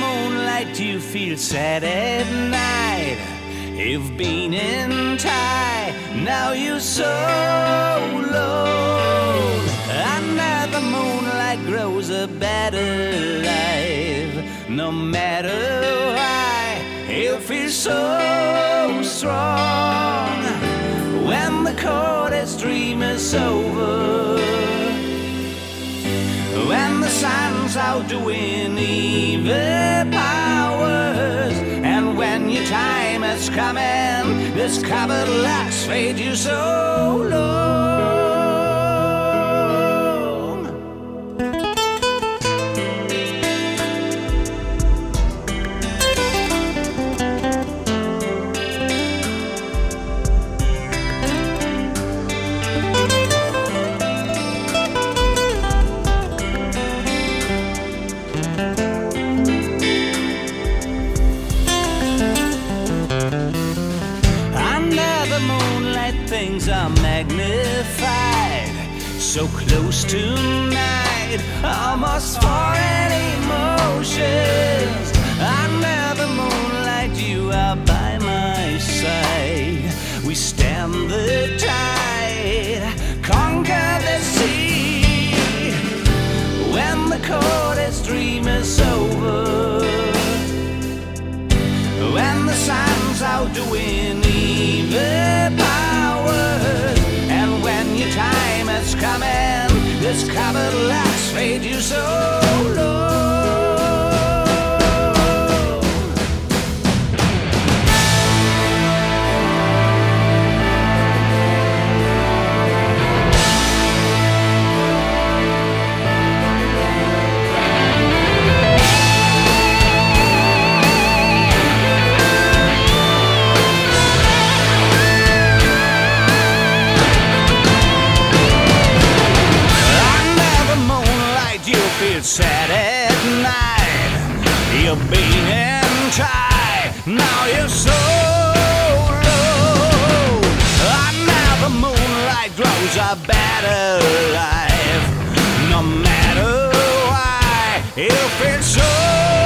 moonlight you feel sad at night. You've been in tie, now you're so low. Under the moonlight grows a better life. No matter why, you feel so strong. When the coldest dream is over. Outdoing evil powers, and when your time is coming, this covered locks fade you so low. Things are magnified. So close tonight, almost foreign emotions. Under the moonlight, you are by my side. We stand the tide, conquer the sea. When the coldest dream is over. When the sun's outdoing evil this covered locks made you so low. You're being in tight, now you're so low. Under the moonlight grows a better life. No matter why, you feel so